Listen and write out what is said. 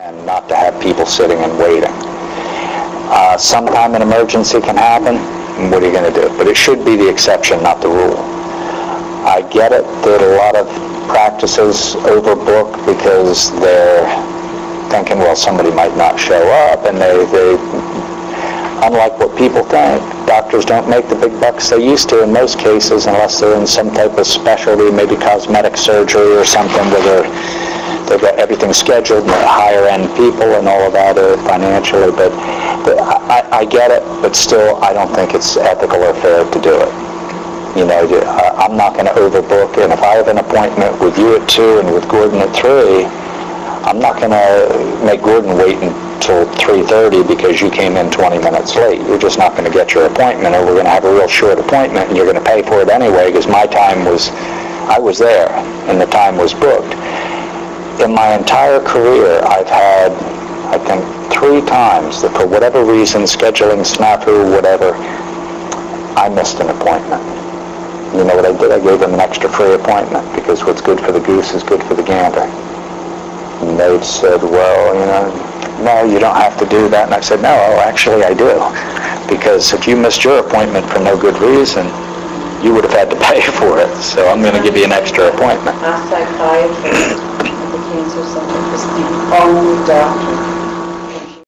and not to have people sitting and waiting. Uh, sometime an emergency can happen, and what are you going to do? But it should be the exception, not the rule. I get it that a lot of practices overbook because they're thinking, well, somebody might not show up, and they, they unlike what people think, doctors don't make the big bucks they used to in most cases unless they're in some type of specialty, maybe cosmetic surgery or something where they're, they've got everything scheduled and they're higher end people and all of that uh, financially. But, but I, I get it, but still, I don't think it's ethical or fair to do it. You know, I'm not going to overbook, and if I have an appointment with you at 2 and with Gordon at 3, I'm not going to make Gordon wait until 3:30 because you came in 20 minutes late. You're just not going to get your appointment, or we're going to have a real short appointment, and you're going to pay for it anyway because my time was, I was there, and the time was booked. In my entire career, I've had, I think, three times that for whatever reason, scheduling, snafu, whatever, I missed an appointment. You know what I did? I gave them an extra free appointment because what's good for the goose is good for the gander. And they said, well, you know, no, you don't have to do that. And I said, no, oh, actually I do. Because if you missed your appointment for no good reason, you would have had to pay for it. So I'm going to give you an extra appointment. The cancer center is the